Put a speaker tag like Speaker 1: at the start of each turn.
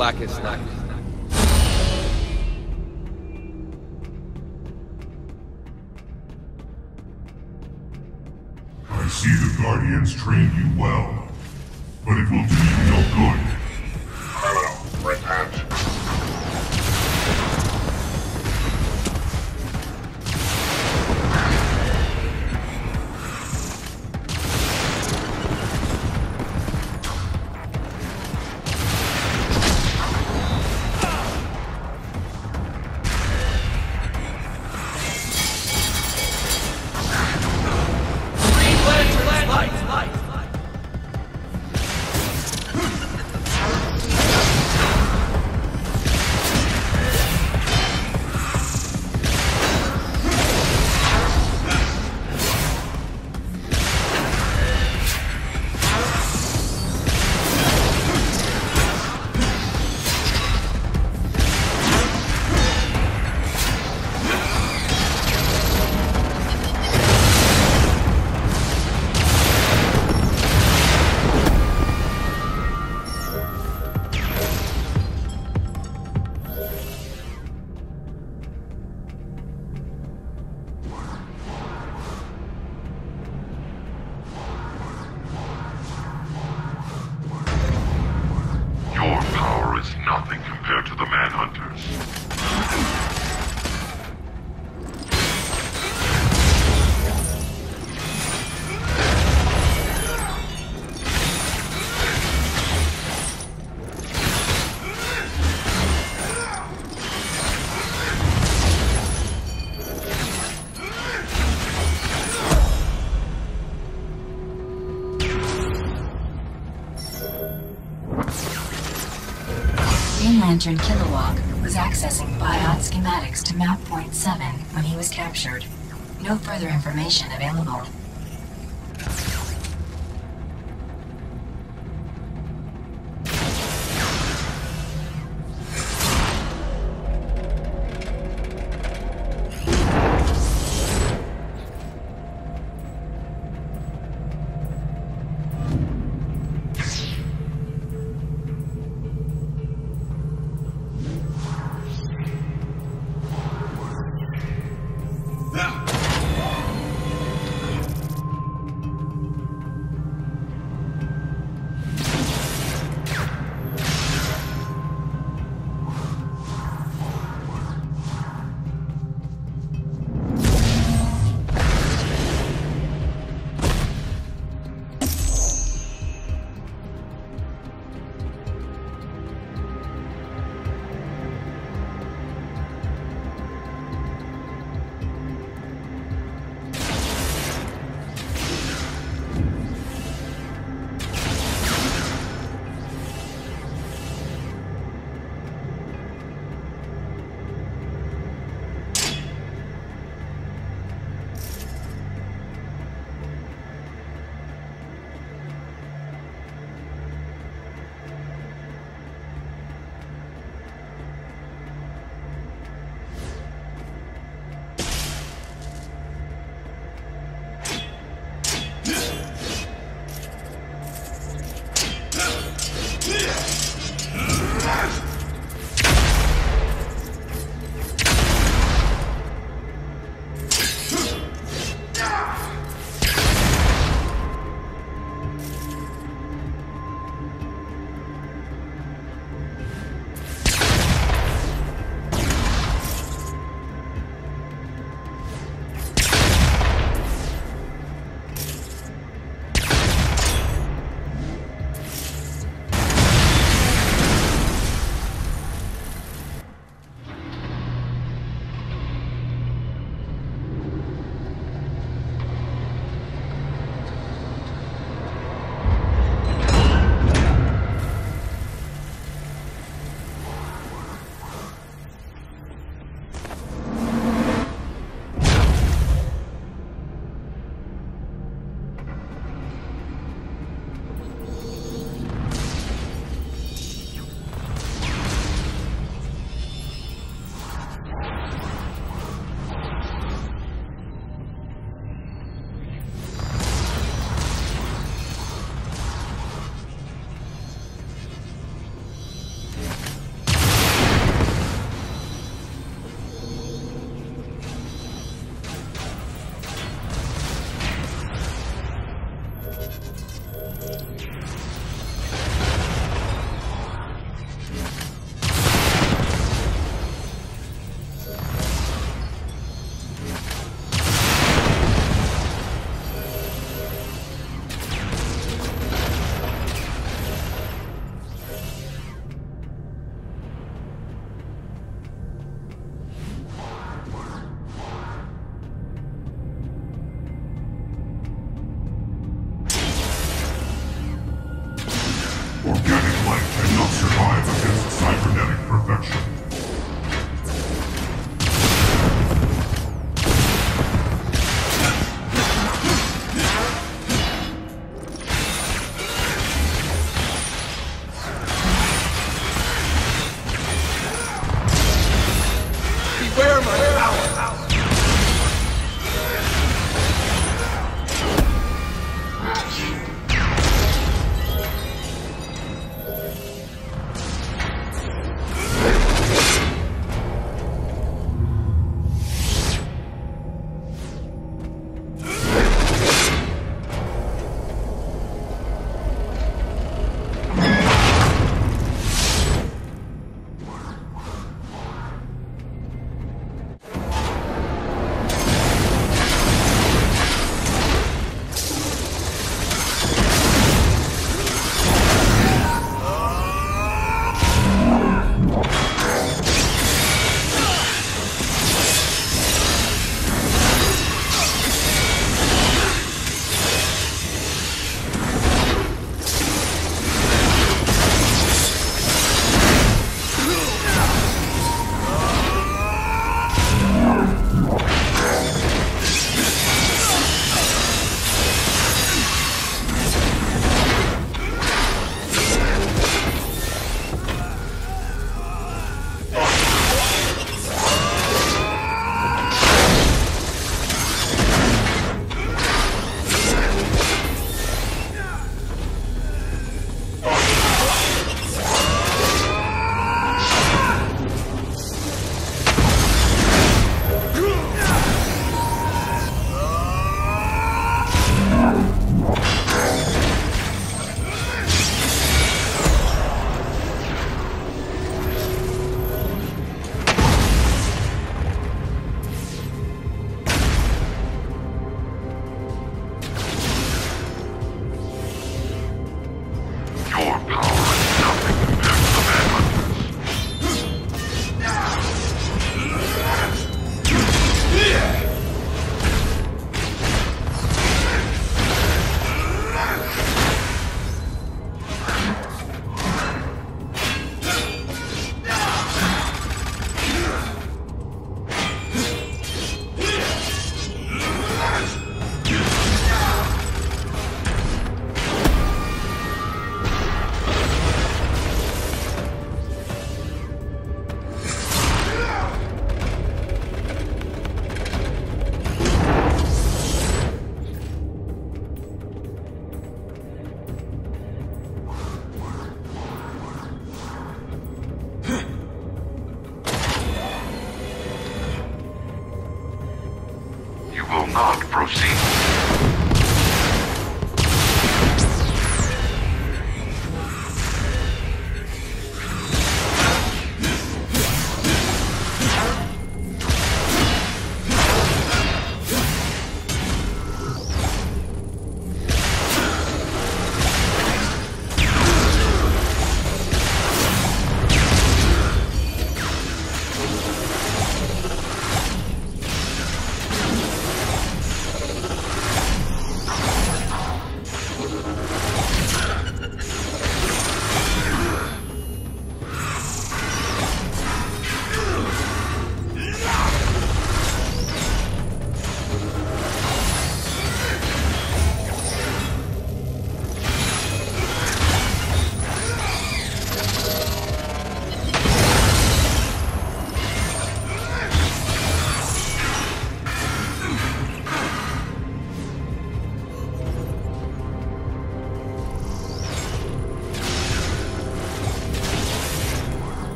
Speaker 1: blackest night.
Speaker 2: I see the Guardians trained you well, but it will do you no good.
Speaker 1: Lantern
Speaker 3: Kilowog was accessing biot schematics to map point 7 when he was captured. No further information available.
Speaker 4: light cannot survive against cybernetic perfection. Beware my